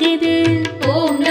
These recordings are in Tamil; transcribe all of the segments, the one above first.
தருகுது ஓம்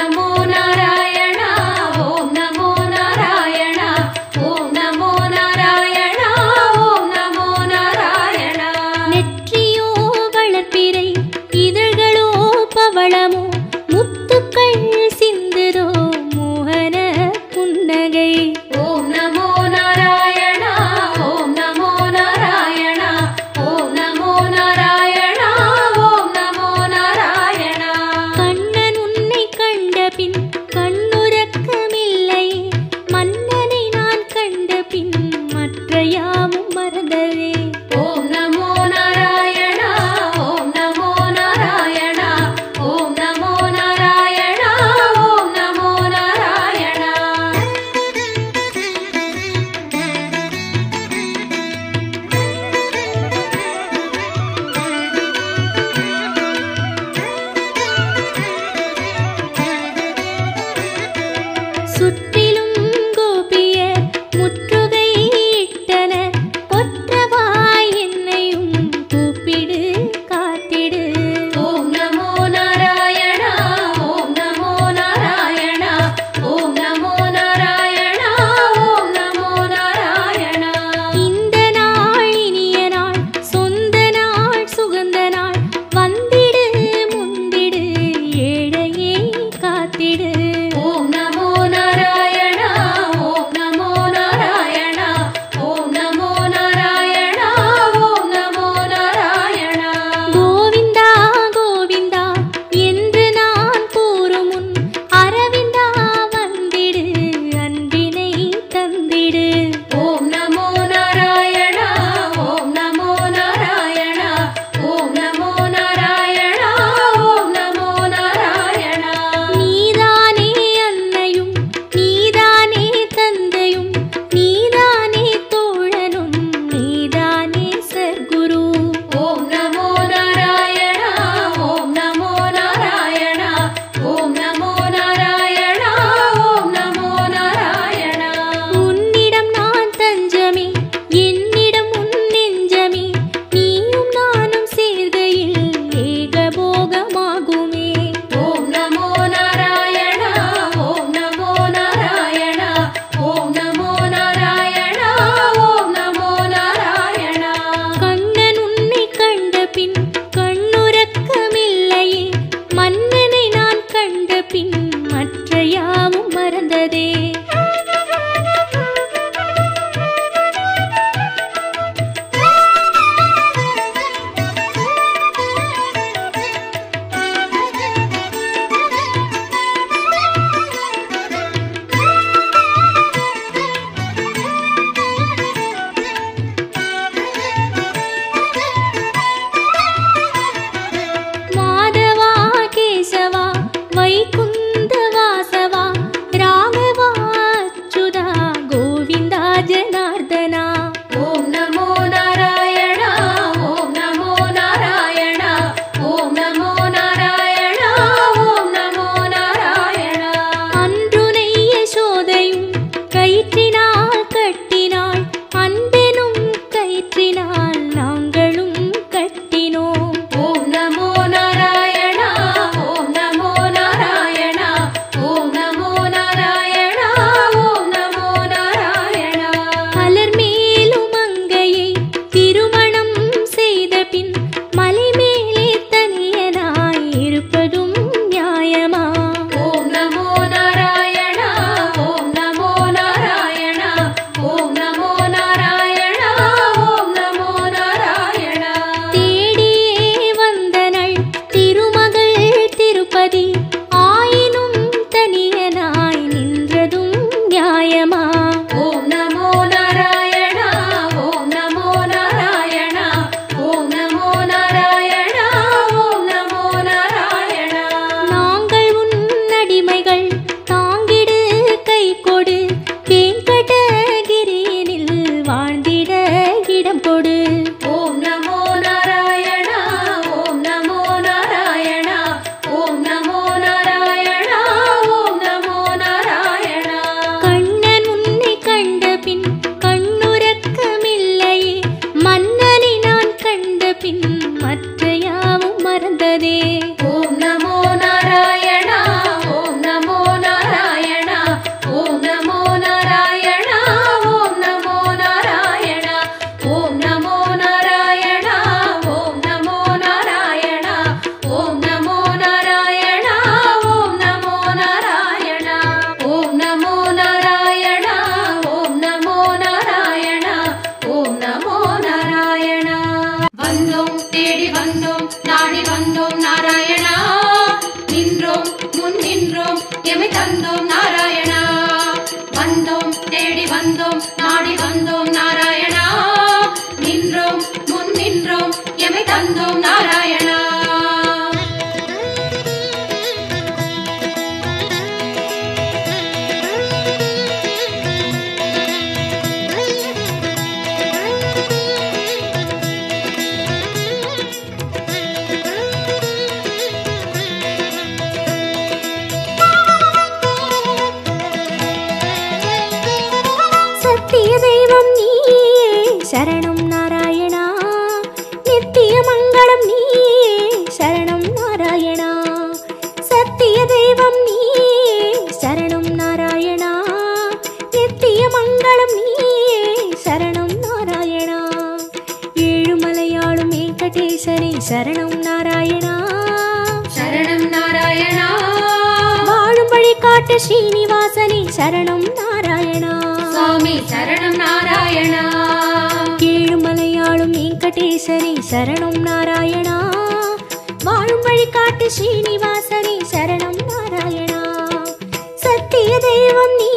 வந்தோம் நாடி வந்தோம் நாராயணா. நின்றோம் முன் நின்றோம் எமை தந்தோம் நாராயணா. சரணம் வெங்கடேசனே சரணம் நாராயணா. வாழும் வழிகாட்டு ஸ்ரீனிவாசனே சரணம் நாராயணா. சத்திய தெய்வம் நீ.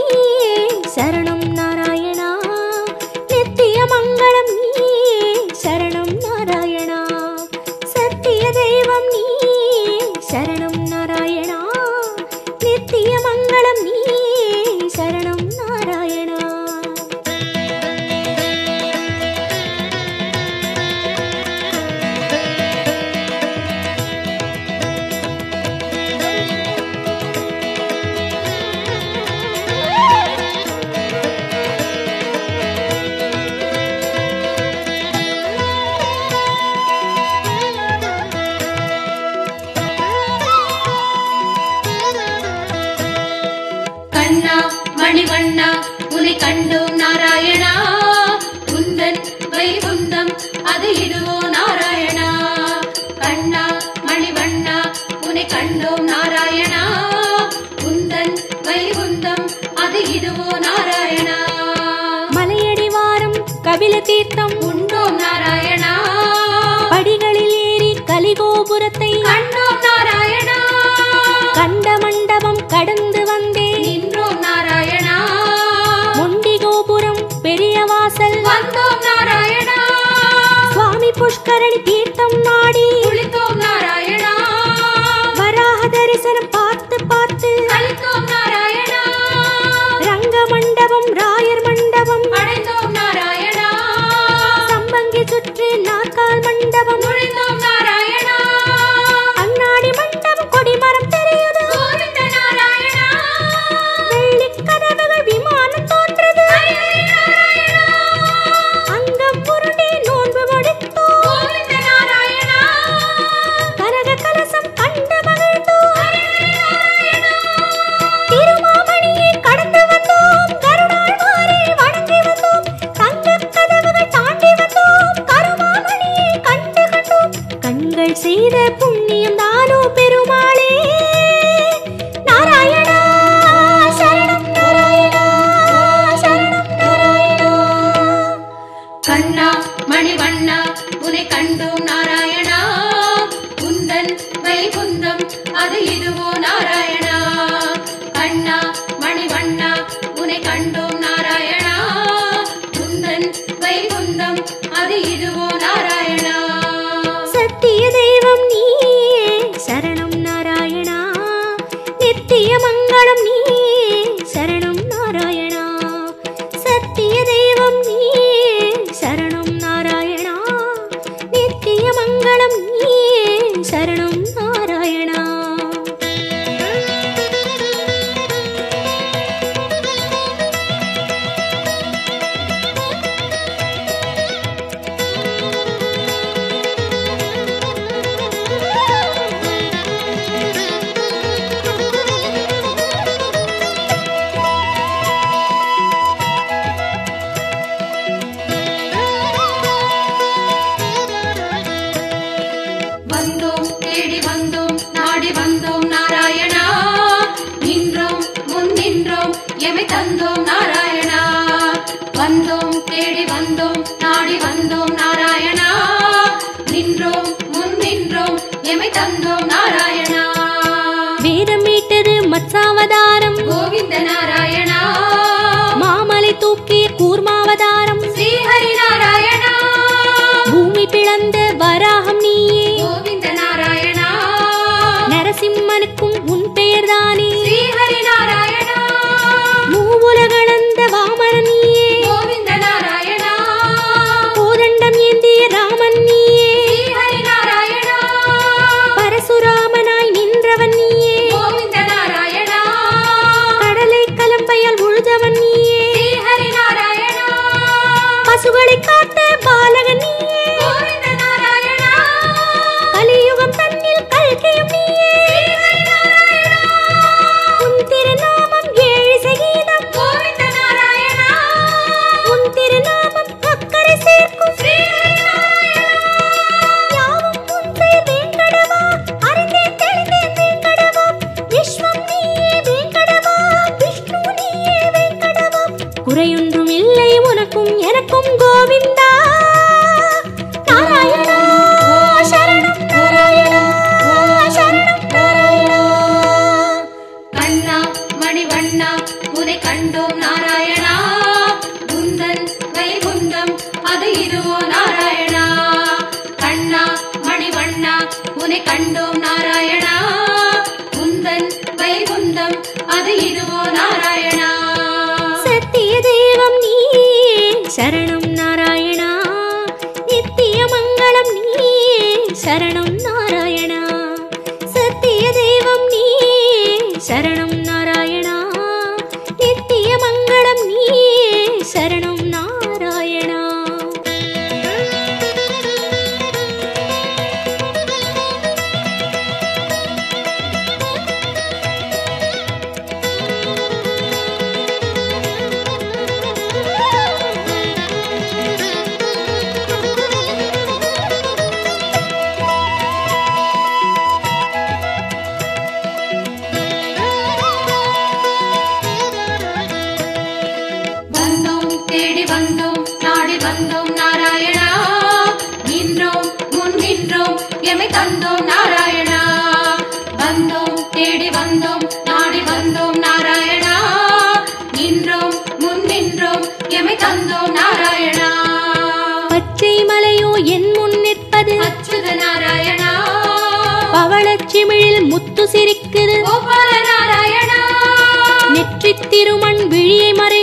சொந்தம் அது இதுவோ நாராயணா. மலையடி கபில தீர்த்தம். உண்டோம் நாராயணா. படிகளில் ஏறி கலிகோபுரத்தை கண்டோம் நாராயணா. கண்ட மண்டபம் கடந்து வந்தே. நின்றோம் நாராயணா. முண்டி கோபுரம் பெரிய வாசல். வந்தோம் நாராயணா. சுவாமி புஷ்கரணி தீர்த்தம். சரணம். சிரிக்குது. நெற்றி திருமண் விழியை மறை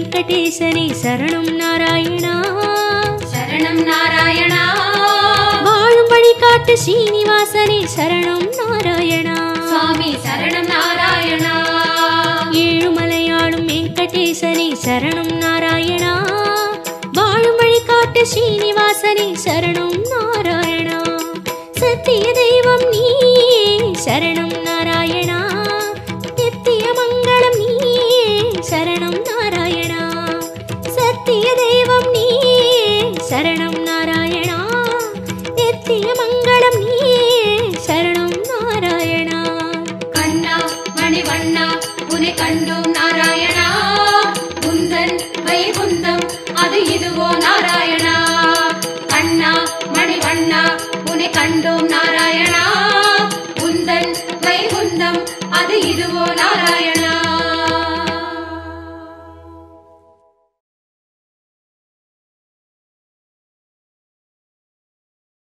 வெங்கடேசனே சரணம் நாராயணா சரணம் நாராயணா வாழும் வழி காட்டு சீனிவாசனே சரணம் நாராயணா சுவாமி சரணம் நாராயணா ஏழுமலையாளும் வெங்கடேசனே சரணம் நாராயணா வாழும் காட்டு சீனிவாசனே சரணம் நாராயணா சத்திய தெய்வம் நீ சரணம்